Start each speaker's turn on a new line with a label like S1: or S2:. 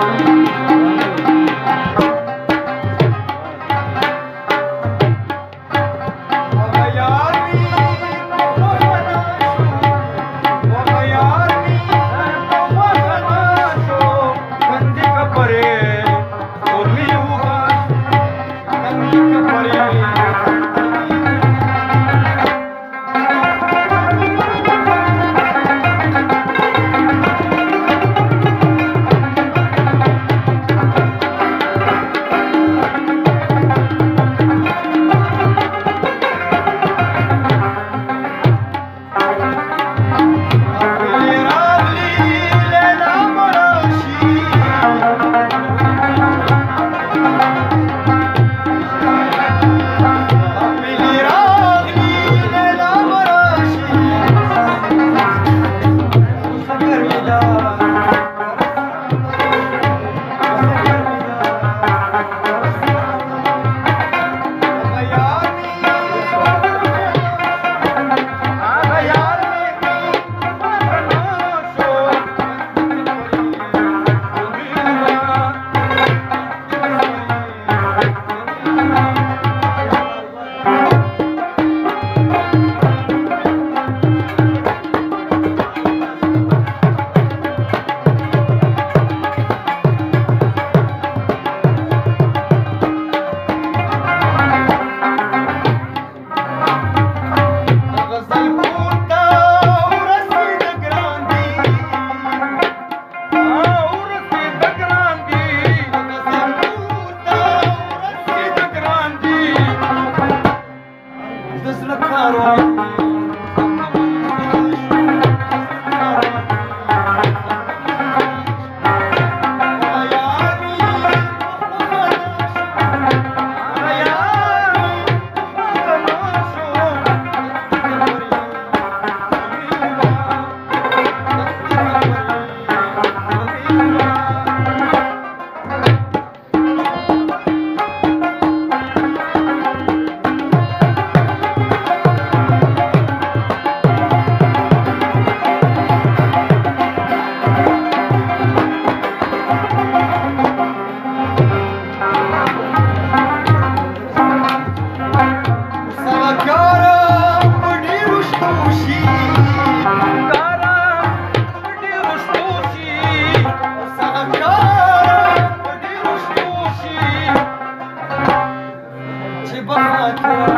S1: Música करो
S2: Bye.